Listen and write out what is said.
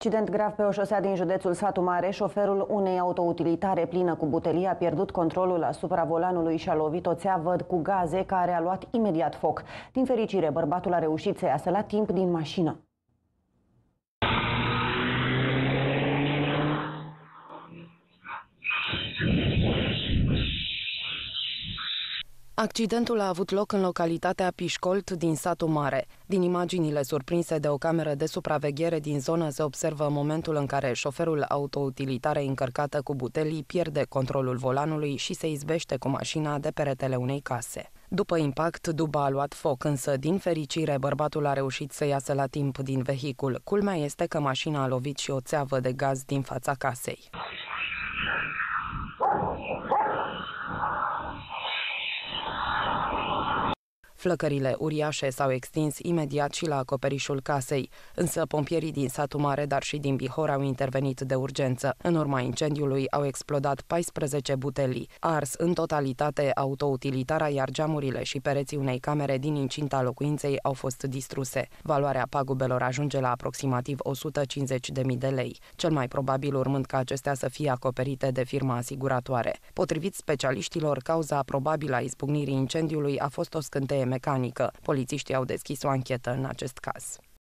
Accident grav pe o șosea din județul Satu Mare, șoferul unei autoutilitare plină cu butelie a pierdut controlul asupra volanului și a lovit o țeavă cu gaze care a luat imediat foc. Din fericire, bărbatul a reușit să iasă la timp din mașină. Accidentul a avut loc în localitatea Pișcolt din satul Mare. Din imaginile surprinse de o cameră de supraveghere din zonă se observă momentul în care șoferul autoutilitare încărcată cu butelii pierde controlul volanului și se izbește cu mașina de peretele unei case. După impact, duba a luat foc, însă, din fericire, bărbatul a reușit să iasă la timp din vehicul. Culmea este că mașina a lovit și o țeavă de gaz din fața casei. Flăcările uriașe s-au extins imediat și la acoperișul casei, însă pompierii din satul mare, dar și din Bihor au intervenit de urgență. În urma incendiului au explodat 14 butelii. Ars în totalitate autoutilitara, iar geamurile și pereții unei camere din incinta locuinței au fost distruse. Valoarea pagubelor ajunge la aproximativ 150.000 de lei, cel mai probabil urmând ca acestea să fie acoperite de firma asiguratoare. Potrivit specialiștilor, cauza probabilă a izbucnirii incendiului a fost o scânteie mecanică. Polițiștii au deschis o anchetă în acest caz.